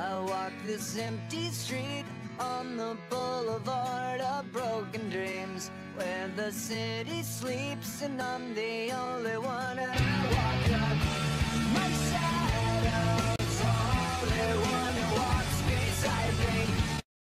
I walk this empty street on the boulevard of broken dreams where the city sleeps and I'm the only.